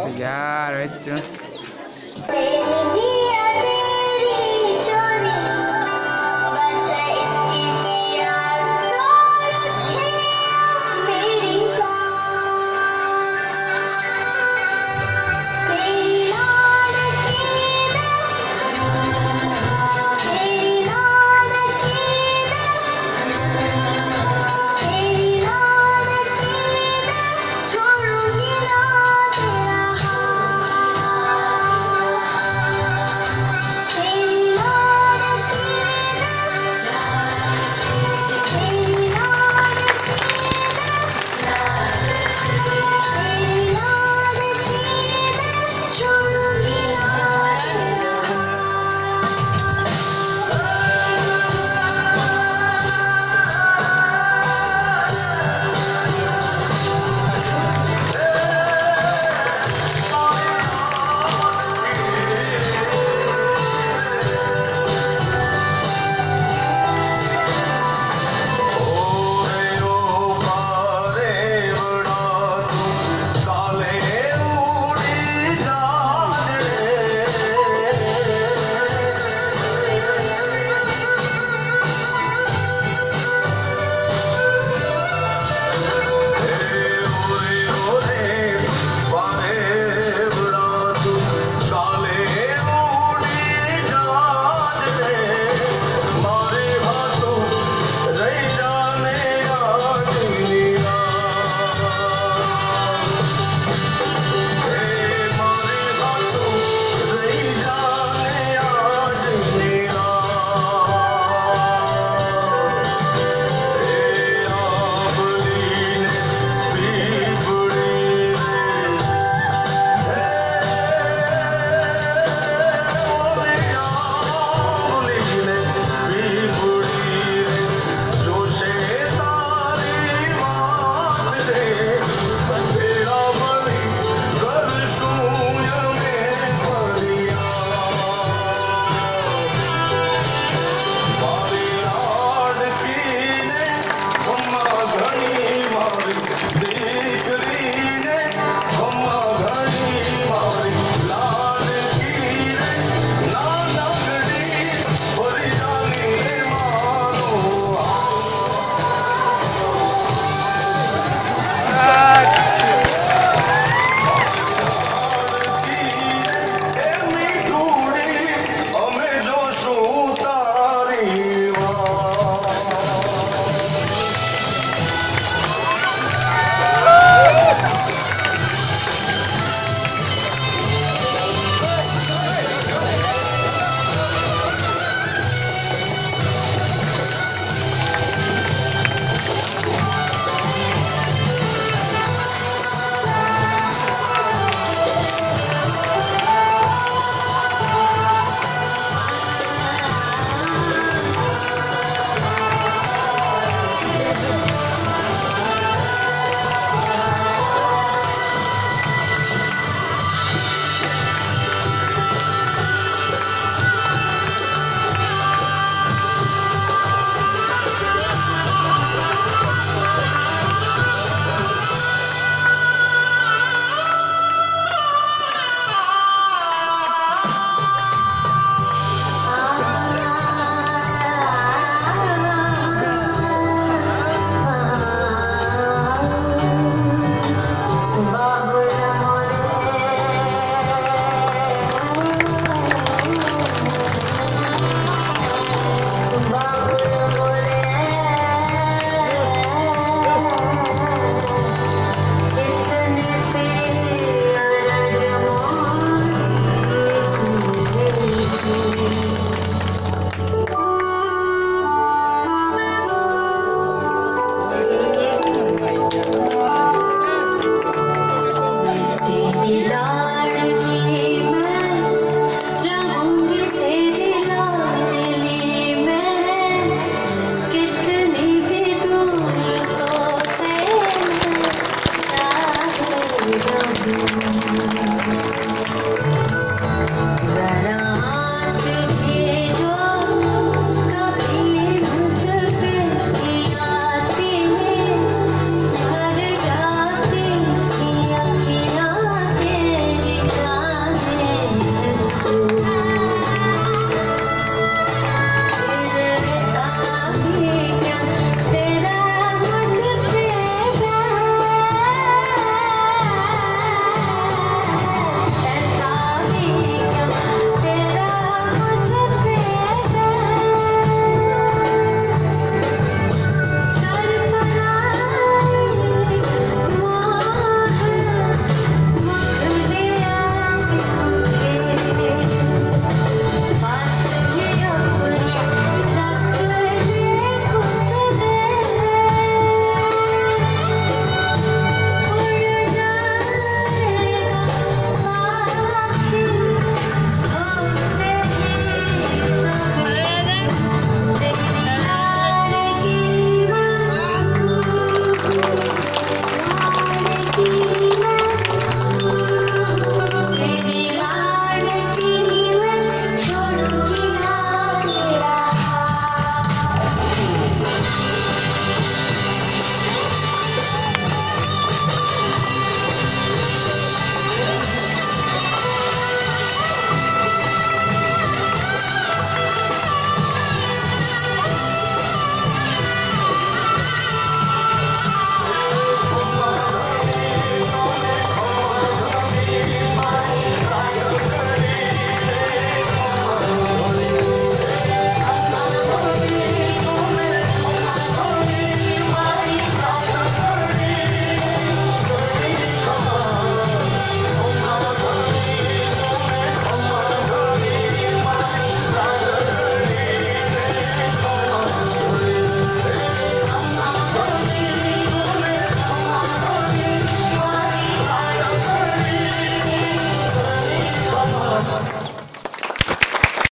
Obrigado, Edson. É